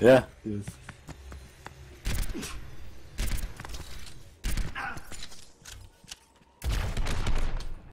Yeah, Yes.